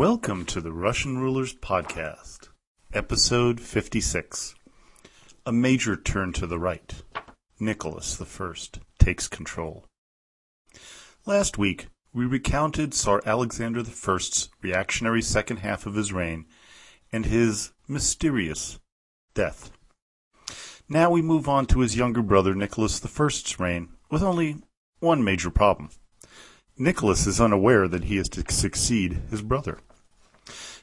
Welcome to the Russian Rulers Podcast, Episode 56. A major turn to the right. Nicholas I takes control. Last week, we recounted Tsar Alexander I's reactionary second half of his reign and his mysterious death. Now we move on to his younger brother Nicholas I's reign with only one major problem. Nicholas is unaware that he is to succeed his brother.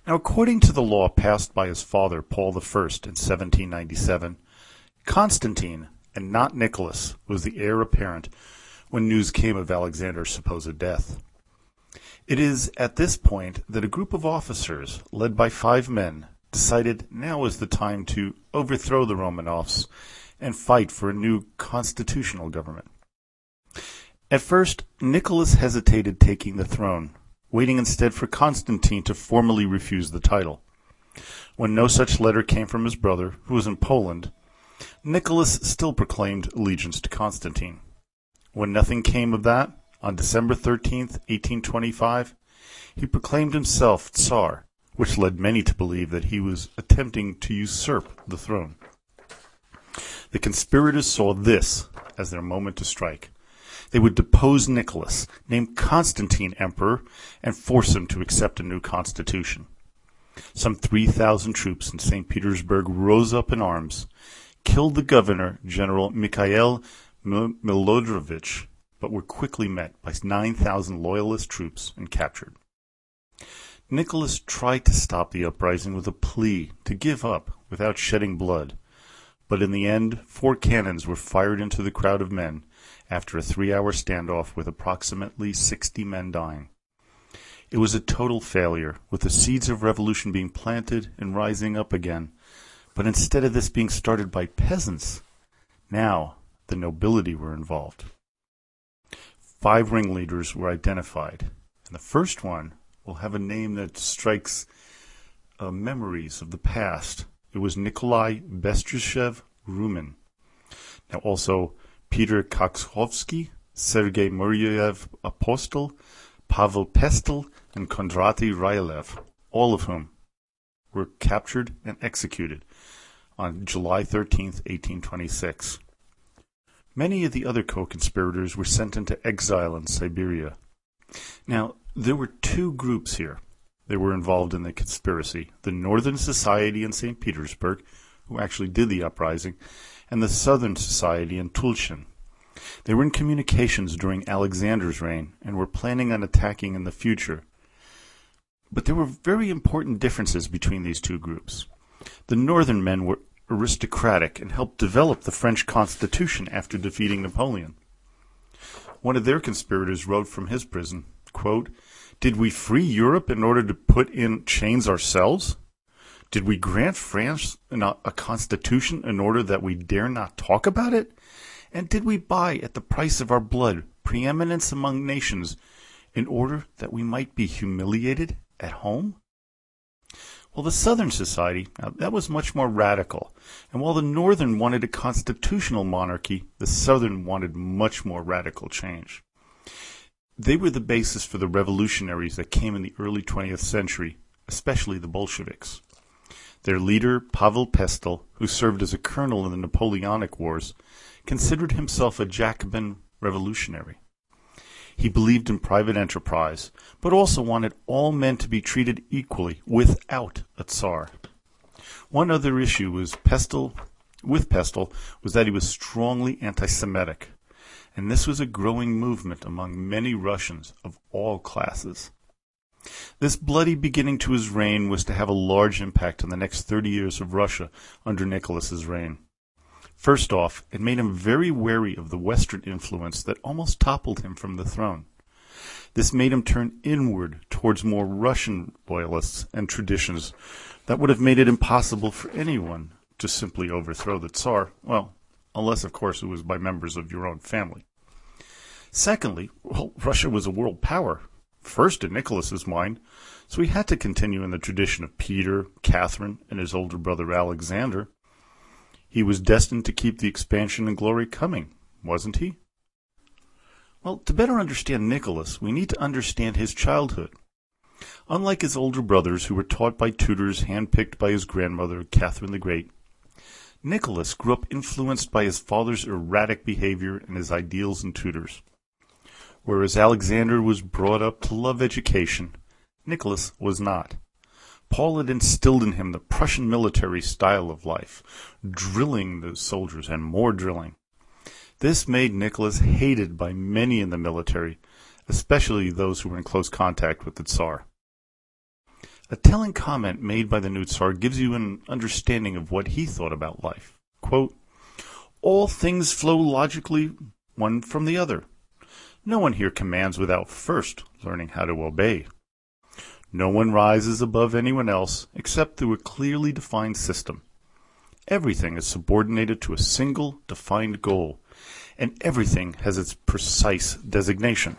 Now, according to the law passed by his father, Paul I, in 1797, Constantine, and not Nicholas, was the heir apparent when news came of Alexander's supposed death. It is at this point that a group of officers, led by five men, decided now is the time to overthrow the Romanovs and fight for a new constitutional government. At first, Nicholas hesitated taking the throne, waiting instead for Constantine to formally refuse the title. When no such letter came from his brother, who was in Poland, Nicholas still proclaimed allegiance to Constantine. When nothing came of that, on December 13, 1825, he proclaimed himself Tsar, which led many to believe that he was attempting to usurp the throne. The conspirators saw this as their moment to strike. They would depose Nicholas, name Constantine emperor, and force him to accept a new constitution. Some 3,000 troops in St. Petersburg rose up in arms, killed the governor, General Mikhail Miloradovich, but were quickly met by 9,000 loyalist troops and captured. Nicholas tried to stop the uprising with a plea to give up without shedding blood, but in the end four cannons were fired into the crowd of men after a three-hour standoff with approximately 60 men dying. It was a total failure, with the seeds of revolution being planted and rising up again. But instead of this being started by peasants, now the nobility were involved. Five ringleaders were identified, and the first one will have a name that strikes uh, memories of the past. It was Nikolai Bestuzhev Ryumin. Now also Peter Kakhovsky, Sergei Muravyov Apostol, Pavel Pestel, and Kondraty Rylev, all of whom were captured and executed on July 13, 1826. Many of the other co-conspirators were sent into exile in Siberia. Now, there were two groups here that were involved in the conspiracy. The Northern Society in St. Petersburg, who actually did the uprising, and the Southern Society in Tulchin. They were in communications during Alexander's reign and were planning on attacking in the future. But there were very important differences between these two groups. The northern men were aristocratic and helped develop the French Constitution after defeating Napoleon. One of their conspirators wrote from his prison, quote, Did we free Europe in order to put in chains ourselves? Did we grant France uh, a constitution in order that we dare not talk about it? And did we buy at the price of our blood preeminence among nations in order that we might be humiliated at home? Well, the Southern Society, that was much more radical. And while the Northern wanted a constitutional monarchy, the Southern wanted much more radical change. They were the basis for the revolutionaries that came in the early 20th century, especially the Bolsheviks. Their leader, Pavel Pestel, who served as a colonel in the Napoleonic Wars, considered himself a Jacobin revolutionary. He believed in private enterprise, but also wanted all men to be treated equally without a Tsar. One other issue was Pestel, with Pestel was that he was strongly anti-Semitic, and this was a growing movement among many Russians of all classes. This bloody beginning to his reign was to have a large impact on the next 30 years of Russia under Nicholas's reign. First off, it made him very wary of the Western influence that almost toppled him from the throne. This made him turn inward towards more Russian loyalists and traditions that would have made it impossible for anyone to simply overthrow the Tsar, well, unless, of course, it was by members of your own family. Secondly, well, Russia was a world power, first in Nicholas's mind, so he had to continue in the tradition of Peter, Catherine, and his older brother Alexander. He was destined to keep the expansion and glory coming, wasn't he? Well, to better understand Nicholas, we need to understand his childhood. Unlike his older brothers, who were taught by tutors handpicked by his grandmother, Catherine the Great, Nicholas grew up influenced by his father's erratic behavior and his ideals and tutors. Whereas Alexander was brought up to love education, Nicholas was not. Paul had instilled in him the Prussian military style of life, drilling the soldiers and more drilling. This made Nicholas hated by many in the military, especially those who were in close contact with the Tsar. A telling comment made by the new Tsar gives you an understanding of what he thought about life. Quote, All things flow logically one from the other. No one here commands without first learning how to obey. No one rises above anyone else except through a clearly defined system. Everything is subordinated to a single defined goal, and everything has its precise designation.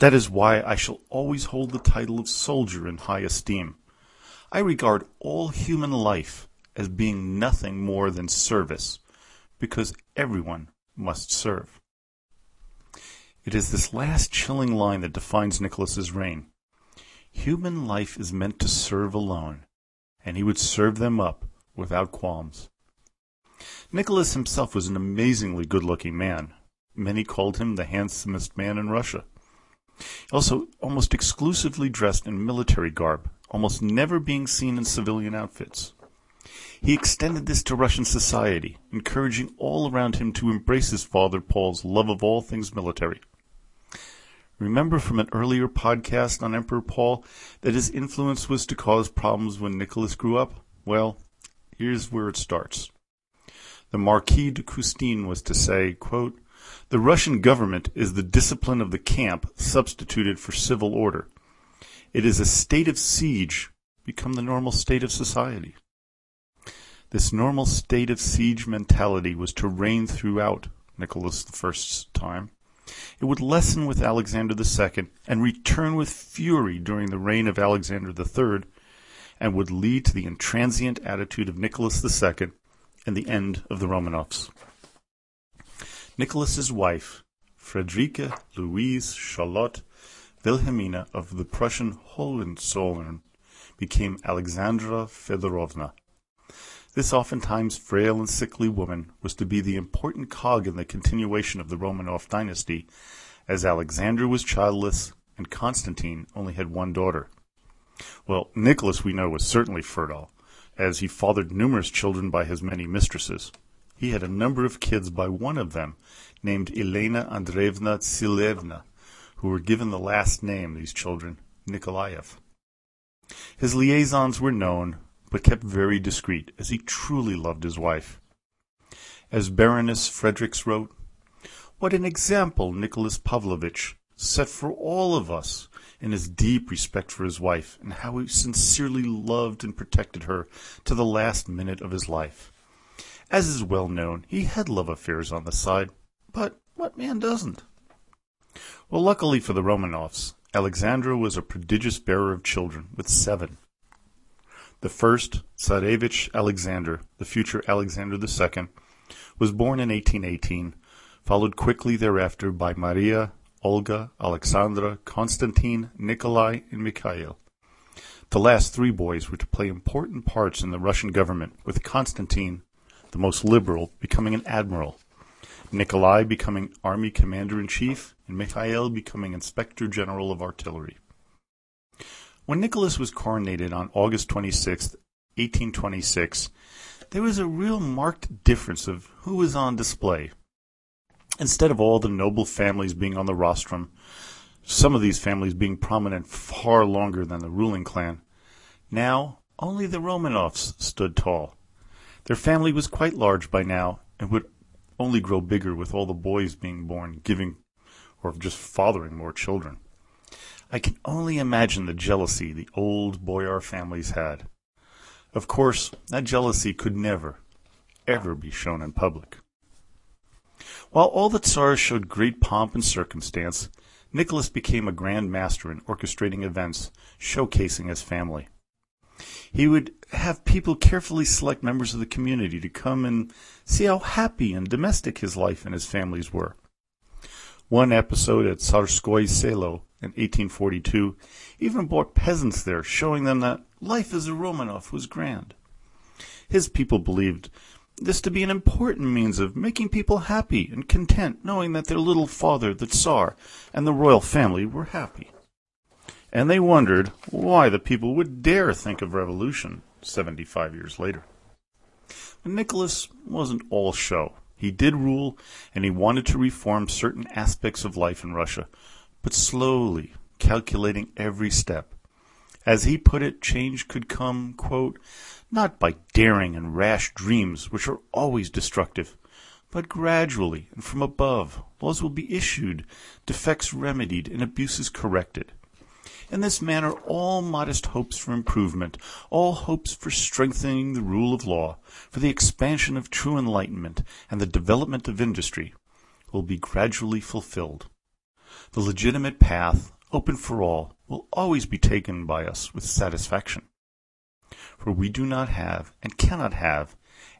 That is why I shall always hold the title of soldier in high esteem. I regard all human life as being nothing more than service, because everyone must serve. It is this last chilling line that defines Nicholas's reign. Human life is meant to serve alone, and he would serve them up without qualms. Nicholas himself was an amazingly good-looking man. Many called him the handsomest man in Russia. Also, almost exclusively dressed in military garb, almost never being seen in civilian outfits. He extended this to Russian society, encouraging all around him to embrace his father Paul's love of all things military. Remember from an earlier podcast on Emperor Paul that his influence was to cause problems when Nicholas grew up? Well, here's where it starts. The Marquis de Custine was to say, quote, the Russian government is the discipline of the camp substituted for civil order. It is a state of siege become the normal state of society. This normal state of siege mentality was to reign throughout Nicholas I's time. It would lessen with Alexander II and return with fury during the reign of Alexander III, and would lead to the intransient attitude of Nicholas II and the end of the Romanovs. Nicholas's wife, Friederike Louise Charlotte Wilhelmina of the Prussian Hohenzollern, became Alexandra Fedorovna. This oftentimes frail and sickly woman was to be the important cog in the continuation of the Romanov dynasty, as Alexander was childless and Constantine only had one daughter. Well, Nicholas, we know, was certainly fertile, as he fathered numerous children by his many mistresses. He had a number of kids by one of them, named Elena Andreevna Tsilevna, who were given the last name, these children, Nikolaev. His liaisons were known, but kept very discreet, as he truly loved his wife. As Baroness Fredericks wrote, What an example Nicholas Pavlovitch set for all of us in his deep respect for his wife, and how he sincerely loved and protected her to the last minute of his life. As is well known, he had love affairs on the side, but what man doesn't? Well, luckily for the Romanovs, Alexandra was a prodigious bearer of children, with seven. The first, Tsarevich Alexander, the future Alexander II, was born in 1818, followed quickly thereafter by Maria, Olga, Alexandra, Constantine, Nikolai, and Mikhail. The last three boys were to play important parts in the Russian government, with Constantine the most liberal, becoming an admiral, Nikolai becoming army commander-in-chief, and Mikhail becoming inspector general of artillery. When Nicholas was coronated on August 26, 1826, there was a real marked difference of who was on display. Instead of all the noble families being on the rostrum, some of these families being prominent far longer than the ruling clan, now only the Romanovs stood tall. Their family was quite large by now, and would only grow bigger with all the boys being born, giving or just fathering more children. I can only imagine the jealousy the old boyar families had. Of course, that jealousy could never, ever be shown in public. While all the Tsars showed great pomp and circumstance, Nicholas became a grand master in orchestrating events, showcasing his family. He would have people carefully select members of the community to come and see how happy and domestic his life and his family's were. One episode at Tsarskoye Selo in 1842 even brought peasants there, showing them that life as a Romanov was grand. His people believed this to be an important means of making people happy and content, knowing that their little father, the Tsar, and the royal family were happy. And they wondered why the people would dare think of revolution 75 years later. But Nicholas wasn't all show. He did rule, and he wanted to reform certain aspects of life in Russia, but slowly, calculating every step. As he put it, change could come, quote, not by daring and rash dreams, which are always destructive, but gradually and from above. Laws will be issued, defects remedied, and abuses corrected. In this manner, all modest hopes for improvement, all hopes for strengthening the rule of law, for the expansion of true enlightenment, and the development of industry, will be gradually fulfilled. The legitimate path, open for all, will always be taken by us with satisfaction. For we do not have, and cannot have,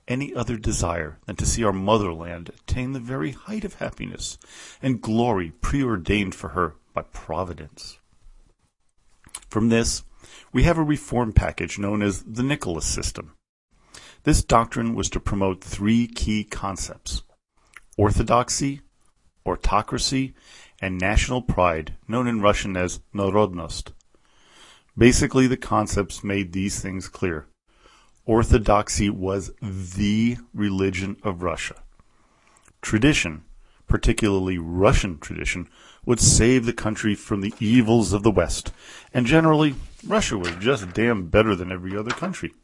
any other desire than to see our motherland attain the very height of happiness and glory preordained for her by Providence. From this, we have a reform package known as the Nicholas System. This doctrine was to promote three key concepts orthodoxy, autocracy, and national pride, known in Russian as Narodnost. Basically, the concepts made these things clear. Orthodoxy was the religion of Russia. Tradition, particularly Russian tradition, would save the country from the evils of the West, and generally, Russia was just damn better than every other country.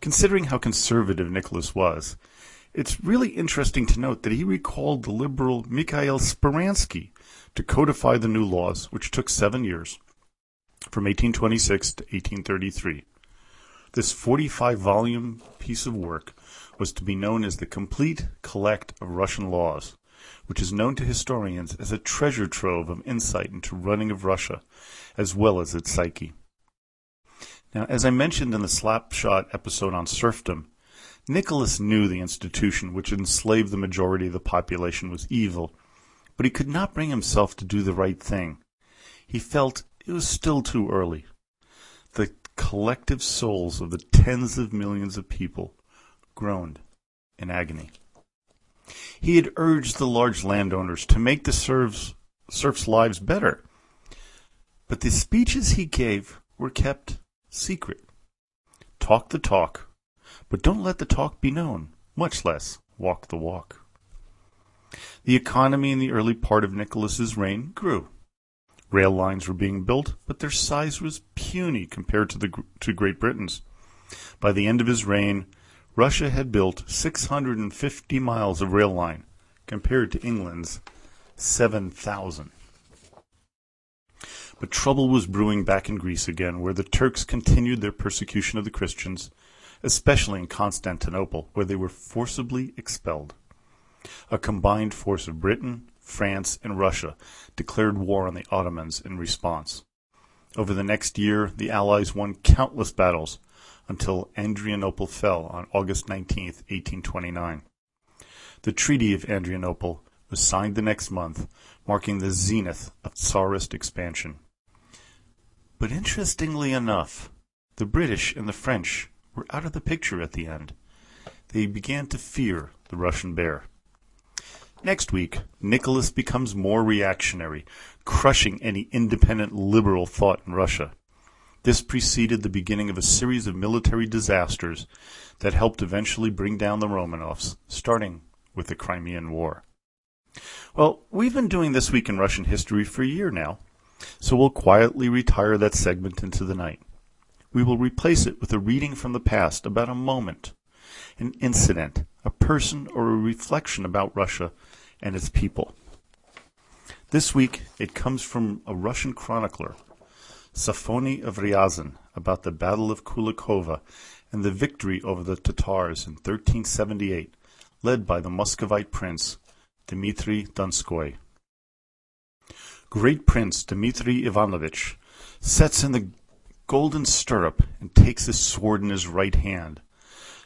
Considering how conservative Nicholas was, it's really interesting to note that he recalled the liberal Mikhail Speransky to codify the new laws, which took seven years, from 1826 to 1833. This 45 volume piece of work was to be known as the Complete Collect of Russian Laws, which is known to historians as a treasure trove of insight into running of Russia, as well as its psyche. Now, as I mentioned in the Slapshot episode on serfdom, Nicholas knew the institution which enslaved the majority of the population was evil, but he could not bring himself to do the right thing. He felt it was still too early. The collective souls of the tens of millions of people groaned in agony. He had urged the large landowners to make the serfs, serfs' lives better, but the speeches he gave were kept secret. Talk the talk, but don't let the talk be known, much less walk the walk. The economy in the early part of Nicholas's reign grew. Rail lines were being built, but their size was puny compared to, the, to Great Britain's. By the end of his reign, Russia had built 650 miles of rail line, compared to England's 7,000. But trouble was brewing back in Greece again, where the Turks continued their persecution of the Christians, especially in Constantinople, where they were forcibly expelled. A combined force of Britain, France, and Russia declared war on the Ottomans in response. Over the next year, the Allies won countless battles, until Adrianople fell on August 19, 1829. The Treaty of Adrianople was signed the next month, marking the zenith of Tsarist expansion. But interestingly enough, the British and the French were out of the picture at the end. They began to fear the Russian bear. Next week, Nicholas becomes more reactionary, crushing any independent liberal thought in Russia. This preceded the beginning of a series of military disasters that helped eventually bring down the Romanovs, starting with the Crimean War. Well, we've been doing This Week in Russian History for a year now, so we'll quietly retire that segment into the night. We will replace it with a reading from the past about a moment, an incident, a person, or a reflection about Russia and its people. This week, it comes from a Russian chronicler Safony of Ryazan about the Battle of Kulikovo and the victory over the Tatars in 1378, led by the Muscovite prince Dmitry Donskoy. Great Prince Dmitry Ivanovich sets in the golden stirrup and takes his sword in his right hand.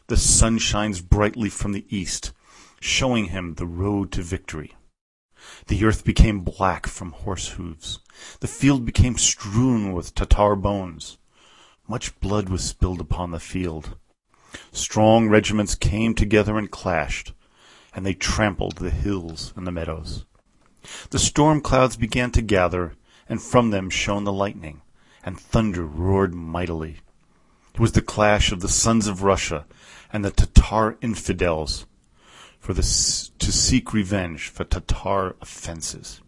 The sun shines brightly from the east, showing him the road to victory. The earth became black from horse hoofs. The field became strewn with Tatar bones. Much blood was spilled upon the field. Strong regiments came together and clashed, and they trampled the hills and the meadows. The storm clouds began to gather, and from them shone the lightning, and thunder roared mightily. It was the clash of the sons of Russia and the Tatar infidels for the, to seek revenge for Tatar offenses.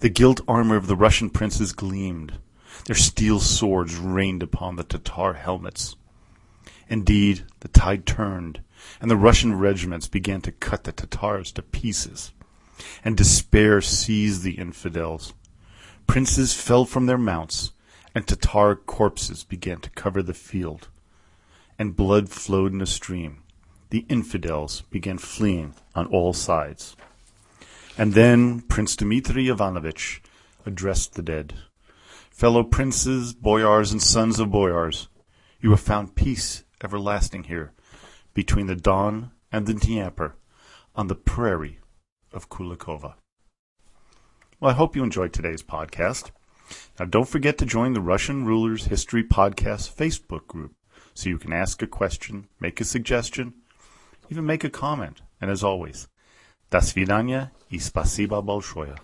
The gilt armor of the Russian princes gleamed. Their steel swords rained upon the Tatar helmets. Indeed, the tide turned, and the Russian regiments began to cut the Tatars to pieces and despair seized the infidels. Princes fell from their mounts, and Tatar corpses began to cover the field, and blood flowed in a stream. The infidels began fleeing on all sides. And then Prince Dmitri Ivanovitch addressed the dead. Fellow princes, boyars, and sons of boyars, you have found peace everlasting here, between the Don and the Dnieper, on the prairie of Kulikovo. Well, I hope you enjoyed today's podcast. Now, don't forget to join the Russian Rulers History Podcast Facebook group so you can ask a question, make a suggestion, even make a comment. And as always, до свидания и спасибо большое.